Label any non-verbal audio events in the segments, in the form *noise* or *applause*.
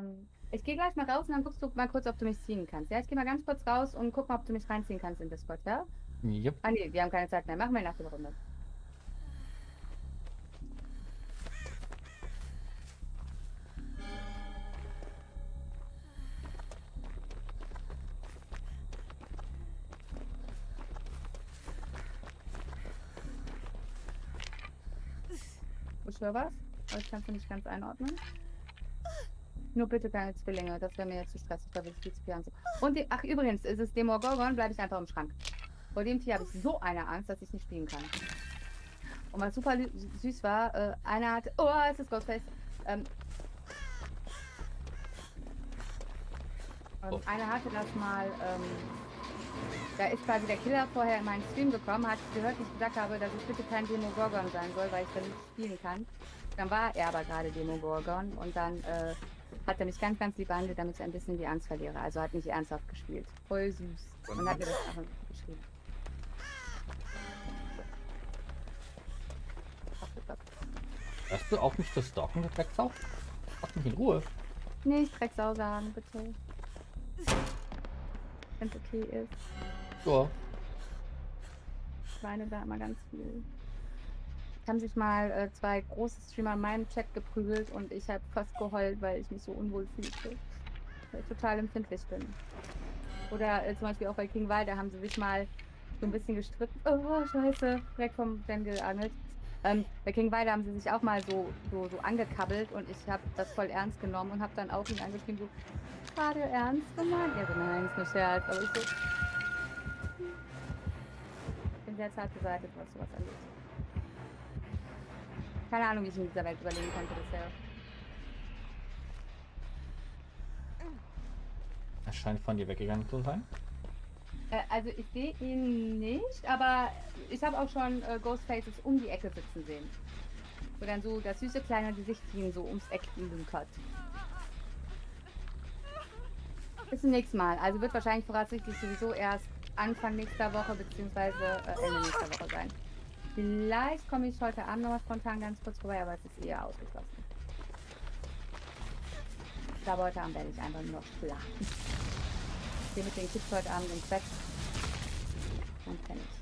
Ähm, ich gehe gleich mal raus und dann guckst du mal kurz, ob du mich ziehen kannst. Ja, ich gehe mal ganz kurz raus und guck mal, ob du mich reinziehen kannst in Discord, ja? Yep. Ah nee, wir haben keine Zeit mehr. Machen wir nach der Runde. Ich höre was, aber ich kann es nicht ganz einordnen. Nur bitte keine Zwillinge, das wäre mir jetzt zu stressig, da will ich viel zu viel Angst. Und die, ach übrigens, ist es Demogorgon, bleibe ich einfach im Schrank. Vor dem Tier habe ich so eine Angst, dass ich nicht spielen kann. Und was super süß war, äh, einer hatte, oh, es ist Ghostface. Ähm, und Oh. einer hatte das mal, ähm, da ist quasi der Killer vorher in meinen Stream gekommen, hat gehört, wie ich gesagt habe, dass ich bitte kein Demogorgon sein soll, weil ich dann nicht spielen kann. Dann war er aber gerade Demogorgon und dann äh, hat er mich ganz, ganz lieb behandelt, damit ich ein bisschen die Angst verliere. Also hat nicht ernsthaft gespielt. Voll süß. Und hat mir das einfach geschrieben. Hörst du auch nicht das Stalken der Drecksau? Lass mich in Ruhe. Nicht Drecksau sagen, bitte. Wenn es okay ist. Ja. Ich weine da immer ganz viel. Haben sich mal äh, zwei große Streamer in meinem Chat geprügelt und ich habe fast geheult, weil ich mich so unwohl fühlte. Weil ich total empfindlich bin. Oder äh, zum Beispiel auch bei King Wild, da haben sie sich mal so ein bisschen gestritten. Oh, scheiße, direkt vom Ben geangelt. Ähm, bei King Wild haben sie sich auch mal so, so, so angekabbelt und ich habe das voll ernst genommen und habe dann auch ihn angeschrieben, so, gerade ernst gemeint? Ja, so, nein, ist nur Scherz, aber ich so, ich bin sehr zart beseitigt, was sowas angeht. Keine Ahnung, wie ich in dieser Welt überleben konnte bisher. Er scheint von dir weggegangen zu sein. Äh, also ich sehe ihn nicht, aber ich habe auch schon äh, Ghostfaces um die Ecke sitzen sehen. Wo dann so das süße kleine Gesichtchen so ums Eck lunkert. Bis zum nächsten Mal. Also wird wahrscheinlich voraussichtlich sowieso erst Anfang nächster Woche beziehungsweise äh, Ende nächster Woche sein. Vielleicht komme ich heute Abend noch mal spontan ganz kurz vorbei, aber es ist eher ausgeschlossen. Ich glaube, heute Abend werde ich einfach nur noch schlafen. Ich gehe mit den Kids heute Abend ins Bett. Und kenn ich.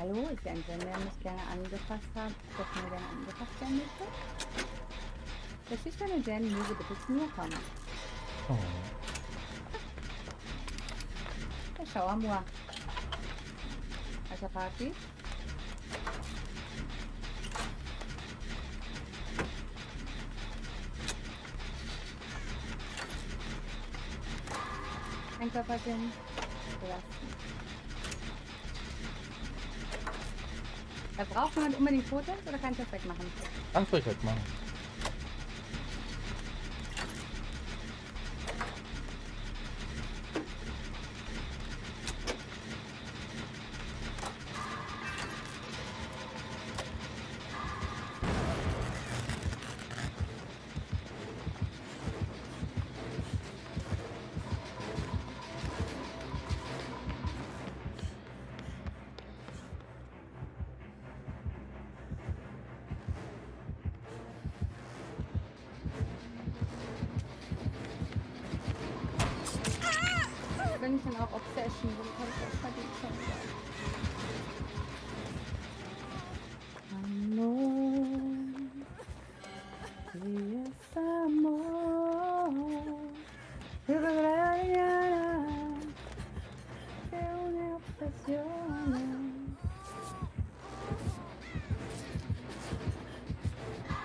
Hallo, ist der ein der mich gerne angefasst hat, der mir gerne angefasst werden möchte? Der schüchterne Jen möge bitte zu mir kommen. Oh. Der Schauermoor. Alter Party. Ein Körperchen. Belasten. Da braucht jemand unbedingt Fotos oder kann ich das wegmachen? Kannst ruhig wegmachen. Ich dann auch Obsession, wo kann ich das verdient schon. Amor, si es amor.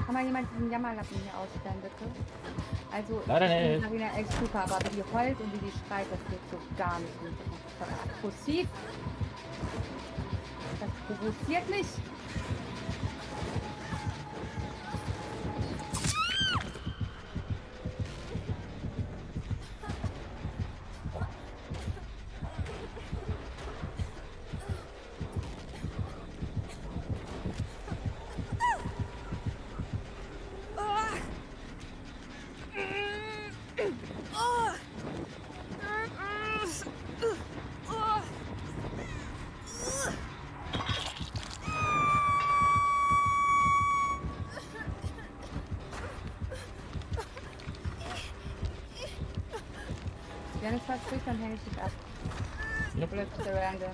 Kann mal jemand diesen Jammerlappen hier ausstellen, bitte? Also, Leider ich bin nicht. Marina echt super, aber wie die heult und wie die schreit, das geht so gar nicht mit. Das ist aggressiv. Das provoziert mich. Durch, dann hänge ich dich ab. Yep. Oder random?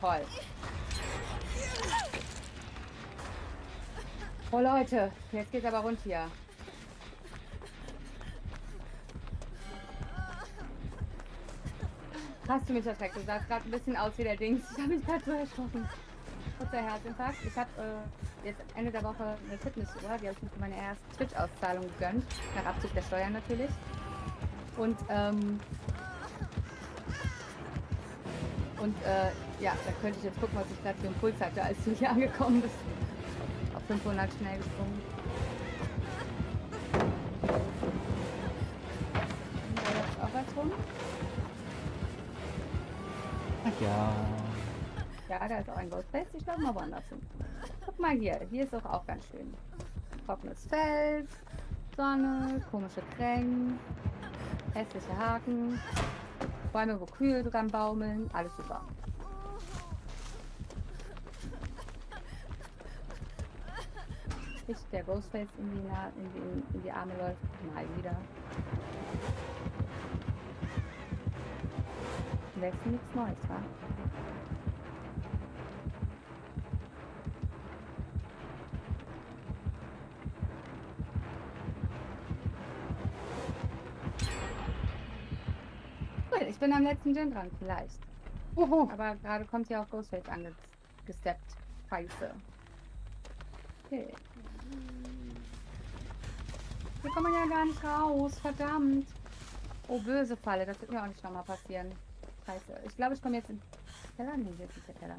Toll. Oh Leute, jetzt geht's aber rund hier. Hast du mich erschreckt? Du sahst gerade ein bisschen aus wie der Dings. Ich habe mich gerade so erschrocken. Kurzer Herzinfarkt. Ich habe äh, jetzt Ende der Woche eine Fitnessuhr. Die habe ich mir für meine erste Twitch-Auszahlung gegönnt. Nach Abzug der Steuern natürlich. Und, ähm, und äh, ja, da könnte ich jetzt gucken, was ich gerade für einen Puls hatte, als du hier *laughs* angekommen bist. Auf 500 schnell gesprungen. Und da ist auch was rum. Ach ja. Ja, da ist auch ein Ghostface. Ich glaube mal woanders hin. Guck mal hier. Hier ist doch auch ganz schön. Trockenes Feld, Sonne, komische Krängen, hässliche Haken, Bäume, wo Kühe dran baumeln. Alles super. Ich, der Ghostface in die, in die, in die Arme läuft. Mal wieder. Ist nichts Neues, wa? Bin am letzten Gin dran, vielleicht. Uhu. Aber gerade kommt ja auch Ghostface angesteppt. Scheiße. Okay. Hier kommt man ja gar nicht raus, verdammt. Oh, böse Falle, das wird mir auch nicht nochmal passieren. Scheiße. Ich glaube, ich komme jetzt in den Keller. Nee, hier ist der Keller.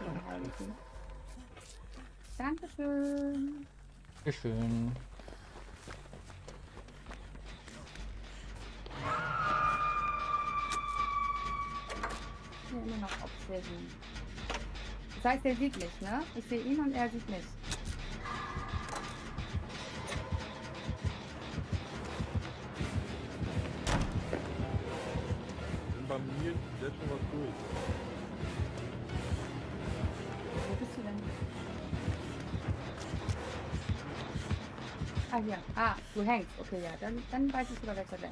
halten. Dankeschön. Schön. Hier immer noch observieren. Das heißt, er sieht mich, ne? Ich sehe ihn und er sieht mich. Bei mir jetzt schon was durch. Ah, hier. Ah, du hängst. Okay, ja. Dann, dann weiß ich sogar, welcher denn.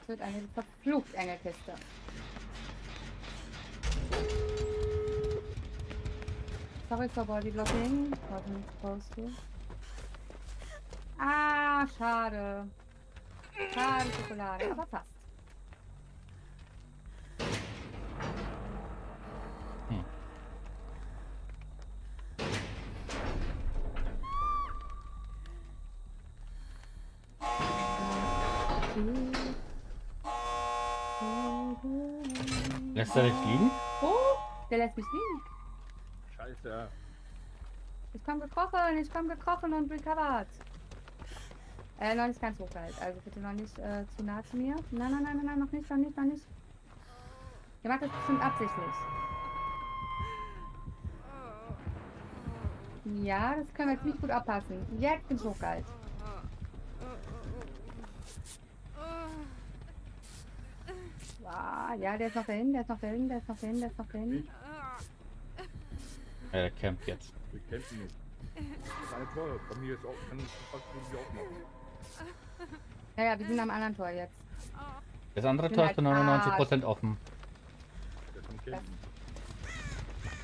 Es wird eine verflucht enge Kiste. Sorry for body blocking. Wasn't supposed to. Ah, schade. Schade Schokolade, aber fast. Lässt er dich liegen? Oh, der lässt mich liegen. Scheiße. Ich komm gekrochen, ich komm gekrochen und recovered. Äh, noch nicht ganz hoch halt. Also bitte noch nicht äh, zu nah zu mir. Nein, nein, nein, nein, noch nicht, noch nicht, noch nicht. Ihr macht das bestimmt absichtlich. Ja, das können wir jetzt nicht gut abpassen. Jetzt bin ich hochgehalt. Wow, ja, der ist noch dahin, der ist noch dahin, der ist noch dahin, der ist noch dahin. Ja, der campt jetzt. Wir kämpfen nicht. Das ist eine Tor. Bei mir ist auch, kann ich fast irgendwie auch machen. Ja, ja, wir sind am anderen Tor jetzt. Das andere Tor halt ist zu 99% offen. Der ist am Kämpfen.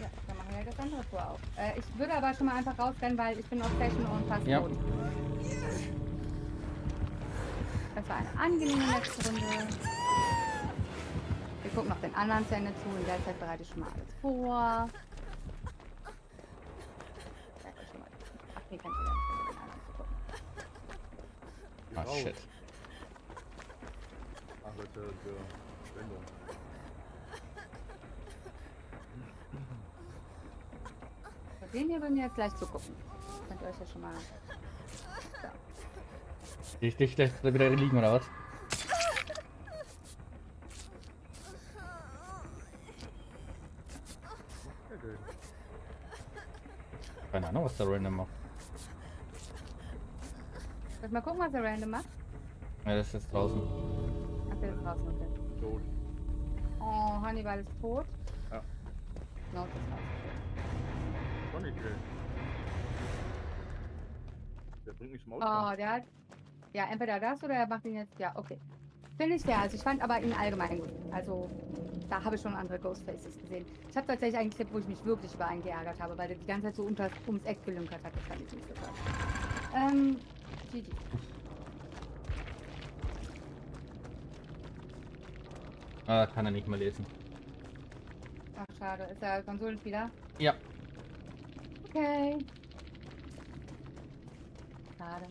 Ja, dann machen wir das andere Tor auf. Äh, ich würde aber schon mal einfach rausrennen, weil ich bin auf Session und fast Ja. tot. war eine angenehme letzte Runde. Wir gucken noch den anderen zu Ende zu. In der Zeit bereite ich schon mal alles vor. Ach nee, kannst du gar nicht den anderen zugucken. Ah, shit. Der, der Sendung. So, Den hier würden wir jetzt gleich zugucken. Könnt ihr euch ja schon mal. So. Ich dich gleich wieder liegen oder was? Ja, der, Keine Ahnung, was der Random macht. Ich mal gucken, was er random macht? Ja, das ist jetzt draußen. Ach, der ist draußen. Okay. tot. Oh, Hannibal ist tot. Ja. No, das ist ich killen. Der bringt mich zum Oh, Ausgang. der hat. Ja, entweder das oder er macht ihn jetzt. Ja, okay. Finde ich fair. Also ich fand aber ihn allgemein gut. Also da habe ich schon andere Ghostfaces gesehen. Ich habe tatsächlich einen Clip, wo ich mich wirklich über einen geärgert habe, weil der die ganze Zeit so unter, ums Eck gelünkert hat. Das fand ich nicht so toll. Ähm, GG. Ah, kann er nicht mehr lesen. Ach, schade. Ist er Konsolenspieler? Ja. Okay. Schade.